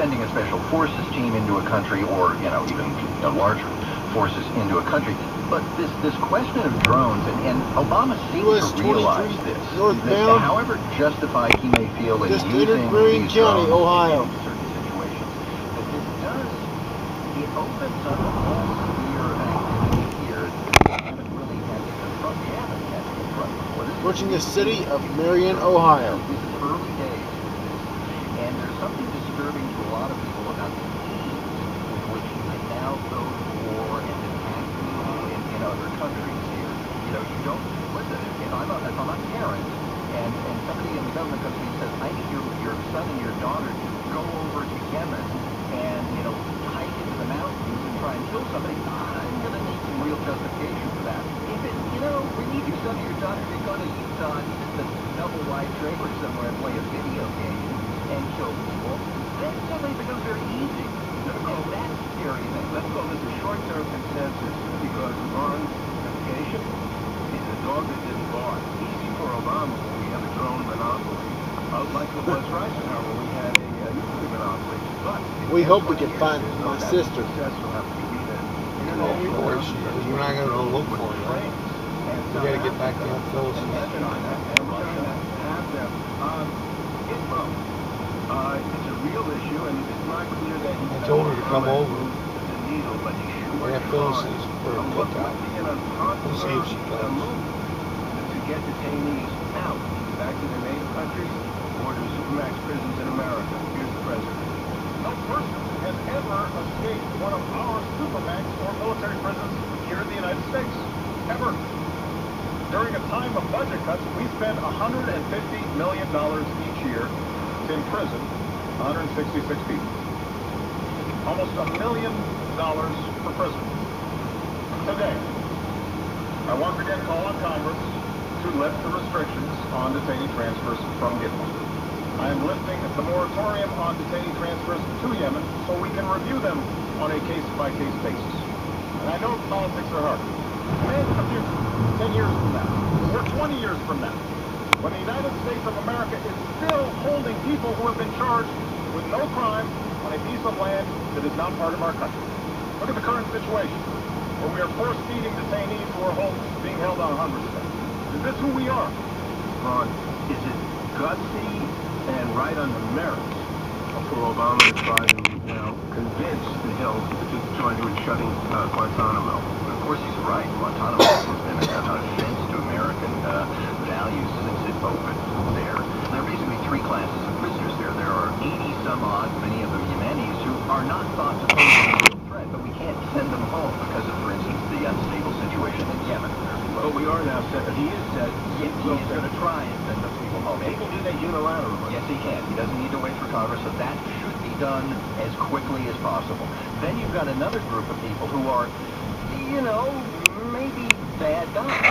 sending a special forces team into a country or, you know, even you know, larger forces into a country. But this, this question of drones, and, and Obama seems to realize this. that however justified he may feel in using Marion these County, drones Ohio. in certain situations, that this does, it opens up a whole sphere of activity here that we haven't really had to confront. We haven't had to confront before. This Approaching the city of Marion, Ohio. this is early days. And there's something disturbing to a lot of people about the ease with which you can now go to war and attack people in, in other countries here. You know, you don't, listen, if, I'm, a, if I'm a parent and, and somebody in the government comes to me and says, I need your, your son and your daughter to go over to Yemen and, you know, hike into the mountains and try and kill somebody, I'm going to need some real justification for that. If it, you know, we need your son or your daughter to go to Utah and sit in a double wide trailer somewhere and play a video game and kill people, then suddenly it becomes very easy. And that's scary. Let's call this a short-term consensus because Ron's reputation is a dog that didn't bark. Easy for Obama when we have a drone monopoly, uh, like it was for Eisenhower when we had a uh, nuclear monopoly. But We hope we can find years, my there's no doubt sister. Success will have to be that know international where she is. We're not gonna go look for her, right? We South gotta get back to Africa, Aunt Phyllis. and China, and Russia have them. Um, ISMO, uh, it's a real issue, and it's not clear that I told her to come gonna over. Move the needle, but he sure Aunt Phyllis tried. is for a cookout. We'll see if she comes. to get detainees out, back to their native countries, or to supermax prisons in America. Here's the president. No person has ever escaped one of our supermax or military prisons here in the United States. Ever. During a time of budget cuts, we spend $150 million each year to imprison 166 people. Almost a million per prisoner. Today, I want once again call on Congress to lift the restrictions on detainee transfers from Yemen. I am lifting the moratorium on detainee transfers to Yemen so we can review them on a case-by-case basis. And I know politics are hard. Future, 10 years from now, or 20 years from now, when the United States of America is still holding people who have been charged with no crime on a piece of land that is not part of our country. Look at the current situation, where we are force-feeding detainees who are hold, being held on hunger strike. Is this who we are? Ron, is it gutsy and right on the merits for Obama to try to, you know, convince the Hill to join with shutting uh, Guantanamo? Of course, he's right. Guantanamo has been an offense to American uh, values since it opened there. There are basically three classes of prisoners there. There are 80 some odd, many of them Yemenis, who are not thought to pose threat, but we can't send them home because of, for instance, the unstable situation in Yemen. But we are now set. He is set. He, he is going to try and send those people home. He can do that unilaterally. Yes, he can. He doesn't need to wait for Congress, so that should be done as quickly as possible. Then you've got another group of people who are, you know, maybe bad guys.